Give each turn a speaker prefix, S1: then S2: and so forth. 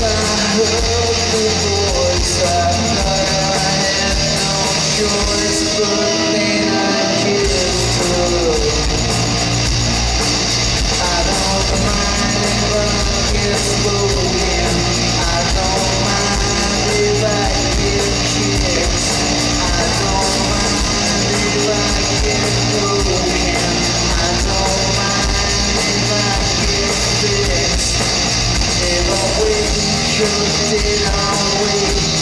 S1: I heard the Just did our way.